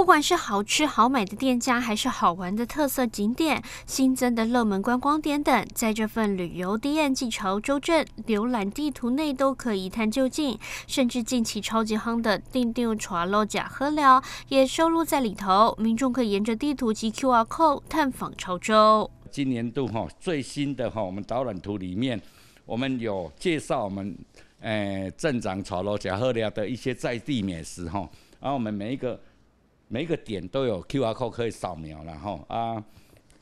不管是好吃好买的店家，还是好玩的特色景点、新增的热门观光点等，在这份旅游 D N 及潮州镇浏览地图内都可以一探究竟。甚至近期超级夯的定定茶楼假喝料也收录在里头，民众可以沿着地图及 Q R code 探访潮州。今年度哈最新的哈我们导览图里面，我们有介绍我们诶镇长茶楼假喝料的一些在地美食哈，然后我们每一个每一个点都有 Q R code 可以扫描了哈啊，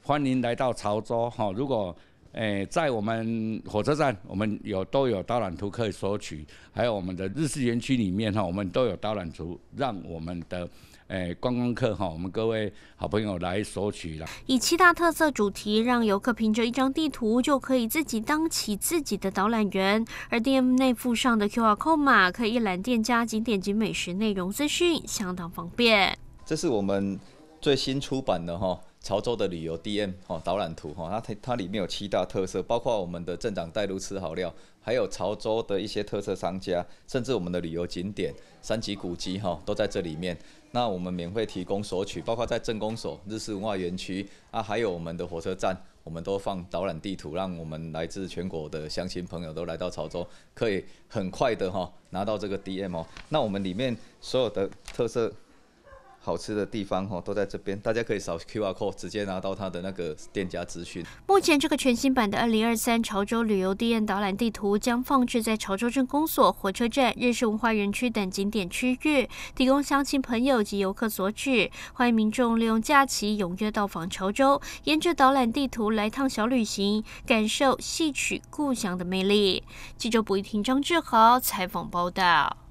欢迎来到潮州哈，如果诶在我们火车站，我们有都有导览图可以索取，还有我们的日式园区里面哈，我们都有导览图，让我们的。诶，观光客哈，我们各位好朋友来索取了。以七大特色主题，让游客凭着一张地图就可以自己当起自己的导览员。而 DM 内附上的 QR code 码，可以一览店家、景点及美食内容资讯，相当方便。这是我们最新出版的哈。潮州的旅游 DM 哈导览图哈，它它里面有七大特色，包括我们的镇长带路吃好料，还有潮州的一些特色商家，甚至我们的旅游景点、三级古迹哈都在这里面。那我们免费提供索取，包括在镇公所、日式文化园区啊，还有我们的火车站，我们都放导览地图，让我们来自全国的乡亲朋友都来到潮州，可以很快的哈拿到这个 DM 哦。那我们里面所有的特色。好吃的地方哈都在这边，大家可以扫 QR code 直接拿到它的那个店家资讯。目前这个全新版的二零二三潮州旅游地验导览地图将放置在潮州镇公所、火车站、日式文化园区等景点区域，提供乡亲朋友及游客所指。欢迎民众利用假期踊跃到访潮州，沿着导览地图来趟小旅行，感受戏曲故乡的魅力。记者卜一婷、张志豪采访报道。